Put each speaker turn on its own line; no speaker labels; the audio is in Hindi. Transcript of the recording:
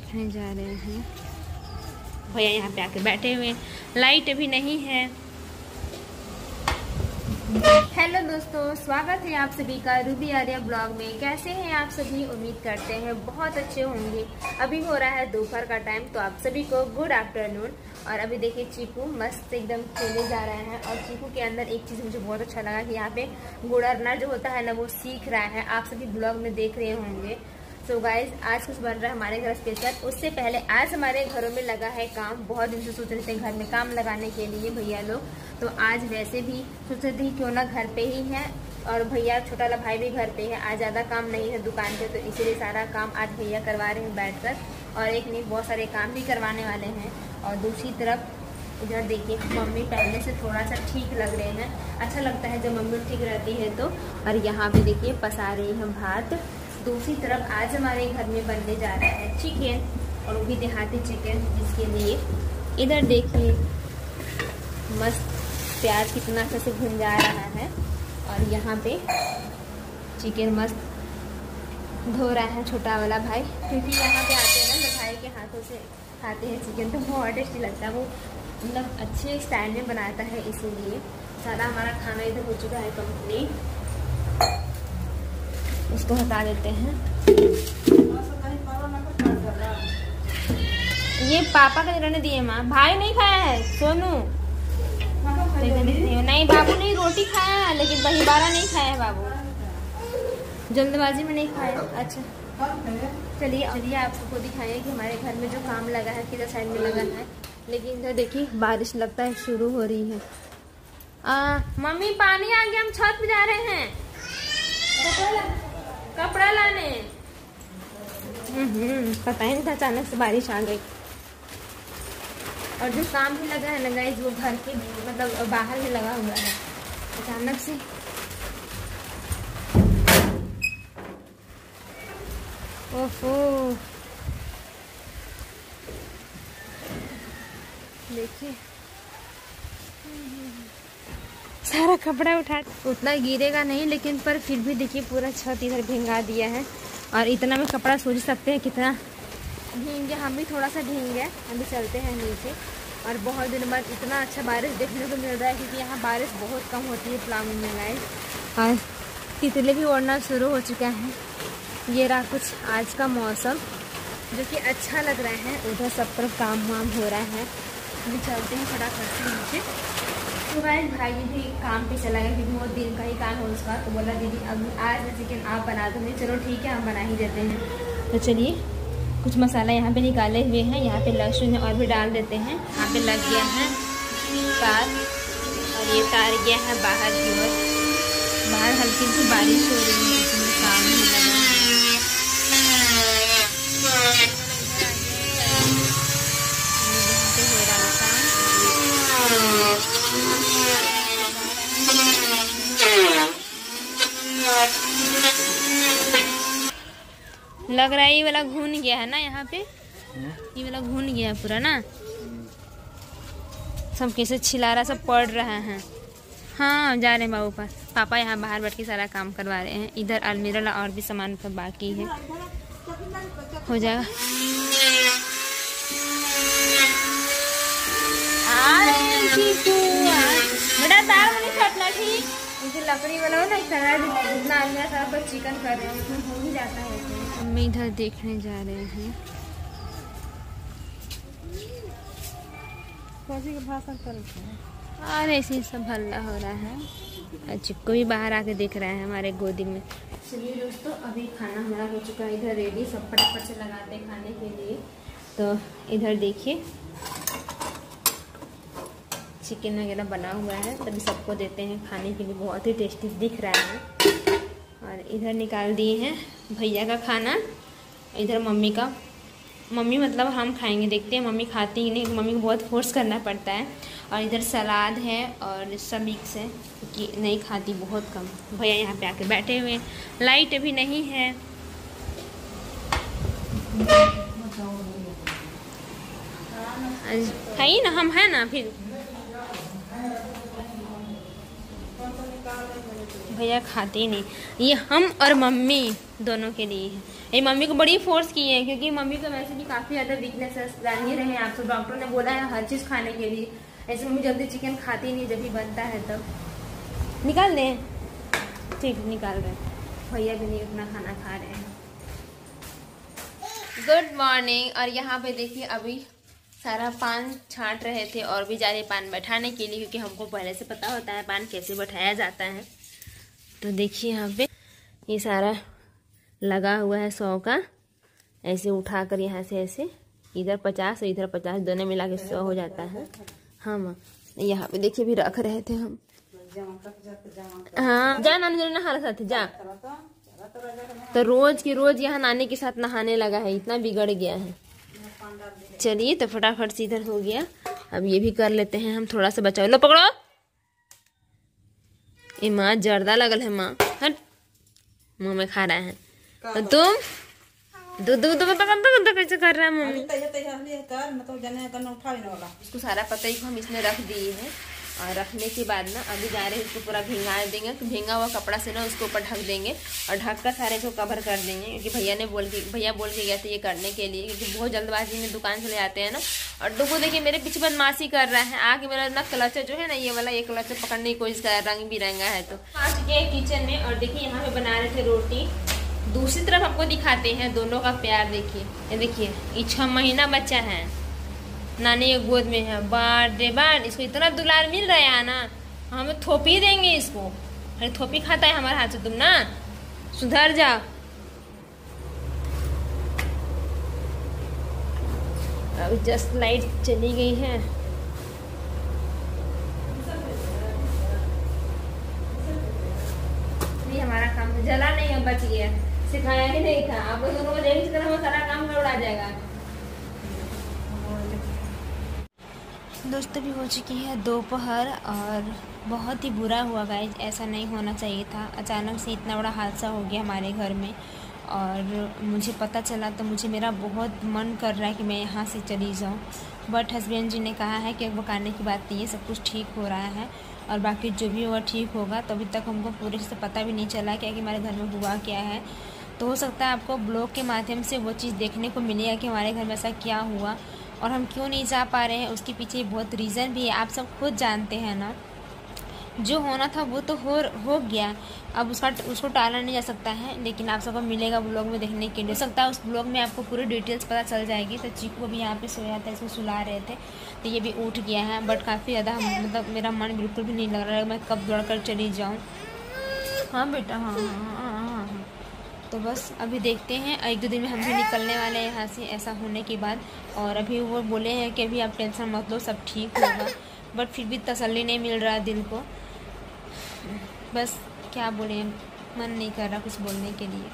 देखने जा रहे हैं। भैया यहाँ पे आके बैठे हुए लाइट भी नहीं है। हेलो दोस्तों स्वागत है आप सभी का रूबी आर्या ब्लॉग में। कैसे हैं आप सभी? उम्मीद करते हैं बहुत अच्छे होंगे। अभी हो रहा है दोपहर का टाइम तो आप सभी को गुड आफ्टरनून और अभी देखिए चीकू मस्त एकदम खेले जा रहे हैं। और चीकू के अंदर एक चीज़ मुझे बहुत अच्छा लगा कि यहाँ पे गुड़रना जो होता है ना वो सीख रहा है। आप सभी ब्लॉग में देख रहे होंगे। सो so गाइज़ आज कुछ बन रहा है हमारे घर स्पेशल उससे पहले आज हमारे घरों में लगा है काम। बहुत दिन से सोच रहे थे घर में काम लगाने के लिए भैया लोग। तो आज वैसे भी सोच रहे थे क्यों ना घर पे ही है। और भैया, छोटा वाला भाई भी घर पे है। आज ज़्यादा काम नहीं है दुकान पे तो इसीलिए सारा काम आज भैया करवा रहे हैं बैठ और एक नहीं, बहुत सारे काम भी करवाने वाले हैं। और दूसरी तरफ़, इधर देखिए, मम्मी पहले से थोड़ा सा ठीक लग रहे हैं। अच्छा लगता है जब मम्मी ठीक रहती है तो। और यहाँ पे देखिए, पसा रही हैं भात। दूसरी तरफ़ आज हमारे घर में बनने जा रहा है चिकन और वो भी देहाती चिकन जिसके लिए इधर देखिए, मस्त प्याज कितना अच्छे से भुन जा रहा है। और यहाँ पे चिकन मस्त धो रहा है छोटा वाला भाई। क्योंकि यहाँ पे आते हैं ना भाई के हाथों से खाते हैं चिकन तो बहुत टेस्टी लगता है। वो मतलब अच्छे स्टाइल में बनाता है, इसीलिए। सारा हमारा खाना इधर हो चुका है कंप्लीट उसको हटा देते हैं। ये पापा का ने दिए माँ। भाई नहीं खाया है सोनू। नहीं बाबू ने रोटी खाया है लेकिन दही बारा नहीं खाया है बाबू। जल्दबाजी में नहीं खाया। अच्छा। चलिए चलिए आपको दिखाएँ कि हमारे घर में जो काम लगा है किधर साइड में लगा है। लेकिन इधर देखिए बारिश लगता है शुरू हो रही है। आ, मम्मी पानी आ गया हम छत पे जा रहे हैं। कपड़ा लाने। हम्म पता ही नहीं था अचानक से बारिश आ गई। और जो काम भी लगा है ना गाइस वो घर के मतलब बाहर में लगा हुआ है। अचानक से। ओफो देखिए। सारा कपड़ा उठा उतना गिरेगा नहीं, लेकिन पर फिर भी देखिए पूरा छत इधर भिंगा दिया है। और इतना में कपड़ा सोच सकते हैं, कितना? भींगे, हम भी थोड़ा सा गए हम भी चलते हैं नीचे। और बहुत दिन बाद इतना अच्छा बारिश देखने को मिल रहा है, क्योंकि यहाँ बारिश बहुत कम होती है प्लामू में गाय और तितली भी उड़ना शुरू हो चुका है। ये रहा कुछ आज का मौसम, जो कि अच्छा लग रहा है। उधर सब तरफ़ काम वाम हो रहा है। अभी चलते हैं फटाफट से नीचे। तो भाई भाई भी काम पे चला गया, क्योंकि बहुत दिन का ही काम है उसका तो बोला, दीदी, अब आज चिकन आप बना दो चलो ठीक है, हम बना ही देते हैं। तो चलिए, कुछ मसाला यहाँ पे निकाले हुए हैं, यहाँ पे लहसुन और भी डाल देते हैं। यहाँ पे लग गया है तार और ये तार गया है बाहर की ओर। बाहर हल्की सी बारिश हो रही है इसमें काम ही लगा लग रहा है ये वाला घून गया है ना यहाँ पे? ये वाला घून गया पूरा ना? सब कैसे छिलारा सब पड़ रहा है। हाँ जा रहे हैं बाबू पास। पापा यहाँ बाहर बैठ के सारा काम करवा रहे हैं। इधर अलमीरा और भी सामान पर बाकी है। हो जाएगा। बेटा तार वाली छटना ठीक मुझे लकड़ी वाला हो ना सारा जितना अलमीरा सारा पर चिकन कर रहे हैं उसमें हो ही जाता है। हम इधर देखने जा रहे हैं। और ऐसे ही सब हल्ला हो रहा है। चिक्को भी बाहर आके देख रहा है हमारे गोदी में। चलिए दोस्तों अभी खाना हमारा हो चुका है। इधर रेडी सब फटाफट से लगाते हैं खाने के लिए। तो इधर देखिए चिकन वगैरह बना हुआ है। तभी सबको देते हैं खाने के लिए। बहुत ही टेस्टी दिख रहा है। और इधर निकाल दिए हैं। भैया का खाना, इधर मम्मी का। मम्मी मतलब हम खाएँगे, देखते हैं। मम्मी खाती ही नहीं मम्मी को बहुत फोर्स करना पड़ता है। और इधर सलाद है और सब मिक्स है, क्योंकि नहीं खाती बहुत कम। भैया यहाँ पे आके बैठे हुए हैं। लाइट अभी नहीं है। है ना, हम है ना फिर। भैया खाते ही नहीं। ये हम और मम्मी दोनों के लिए है। ये मम्मी को बड़ी फोर्स की है, क्योंकि मम्मी को वैसे भी काफ़ी ज़्यादा वीकनेस जान ही रहे हैं आप। तो डॉक्टर ने बोला है हर चीज़ खाने के लिए। ऐसे मम्मी जल्दी चिकन खाती नहीं, जब भी बनता है तब। निकाल दें? ठीक, निकाल रहे भैया भी नहीं उतना खाना खा रहे हैं। गुड मॉर्निंग और यहाँ पे देखिए, अभी सारा पान छाट रहे थे और भी जा रहे पान बैठाने के लिए, क्योंकि हमको पहले से पता होता है पान कैसे बैठाया जाता है। तो देखिए यहाँ पे ये सारा लगा हुआ है सौ का। ऐसे उठा कर यहाँ से ऐसे, इधर पचास और इधर पचास, दोनों मिला के सौ हो जाता है। हाँ माँ, यहाँ पे देखिए भी रख रहे थे हम। हाँ जा नानी ज़रूर नहा साथ, जा। तो रोज की रोज यहाँ नानी के साथ नहाने लगा है, इतना बिगड़ गया है। चलिए तो फटाफट से इधर हो गया। अब ये भी कर लेते हैं हम, थोड़ा सा बचाओ। लो पकड़ो। ये माँ जर्दा लगल है माँ। हट। मुँह में खा रहा है। और तुम? दो दो दो दो कैसे कर रहा है मम्मी? इसको सारा पता ही हम इसमें रख दिए हैं। और रखने के बाद ना, अभी जा रहे हैं इसको पूरा भिंगा देंगे तो भिंगा हुआ कपड़ा से ना उसको ऊपर ढक देंगे और ढक कर सारे इसको कवर कर देंगे, क्योंकि भैया ने बोल के भैया बोल के गया था ये करने के लिए, क्योंकि बहुत जल्दबाजी में दुकान चले जाते हैं ना। और डुगो देखिए, मेरे पीछे बदमाशी कर रहा है आगे मेरा ना क्लचर जो है ना, ये वाला, ये क्लचर पकड़ने की कोशिश कर रंग बिरंगा है तो। आ चुके हैं किचन में, और देखिए यहाँ पे बना रहे थे रोटी। दूसरी तरफ़ आपको दिखाते हैं, दोनों का प्यार देखिए, ये देखिए ये छह महीना बच्चा है। नानी के गोद में है। बार डे बार, इसको इतना दुलार मिल रहा है ना हम थोपी देंगे इसको। अरे, थोपी खाता है हमारे हाथ से तुम ना? सुधर जा। अब जस्ट लाइट चली गई है। हमारा काम जला नहीं है, बच गया। सिखाया ही नहीं था। आप लोग दोनों को देखिए तरह सारा काम गड़बड़ा जाएगा। दोस्तों भी हो चुकी है दोपहर और बहुत ही बुरा हुआ गाइज़ ऐसा नहीं होना चाहिए था। अचानक से इतना बड़ा हादसा हो गया हमारे घर में और मुझे पता चला तो मुझे मेरा बहुत मन कर रहा है कि मैं यहाँ से चली जाऊँ। बट हस्बैंड जी ने कहा है कि बकाने की बात नहीं है, सब कुछ ठीक हो रहा है और बाकी जो भी होगा ठीक होगा। तो अभी तक हमको पूरे से पता भी नहीं चला क्या कि हमारे घर में हुआ क्या है। तो हो सकता है आपको ब्लॉग के माध्यम से वो चीज़ देखने को मिलेगा कि हमारे घर में ऐसा क्या हुआ। और हम क्यों नहीं जा पा रहे हैं उसके पीछे बहुत रीज़न भी है आप सब खुद जानते हैं ना। जो होना था वो तो हो हो गया। अब उसका उसको टाला नहीं जा सकता है लेकिन आप सबको मिलेगा ब्लॉग में देखने के लिए। सकता है उस ब्लॉग में आपको पूरी डिटेल्स पता चल जाएगी। तो चीकू भी यहाँ पे सोया था इसको सुला रहे थे तो ये भी उठ गया है। बट काफ़ी ज़्यादा मतलब मेरा मन बिल्कुल भी नहीं लग रहा है मैं कब दौड़ कर चली जाऊँ। हाँ बेटा हाँ हाँ, हाँ। तो बस अभी देखते हैं। एक दो दिन में हम भी निकलने वाले हैं यहाँ से, ऐसा होने के बाद। और अभी वो बोले हैं कि अभी आप टेंशन मत लो, सब ठीक होगा। बट फिर भी तसल्ली नहीं मिल रहा दिल को। बस क्या बोले, मन नहीं कर रहा कुछ बोलने के लिए।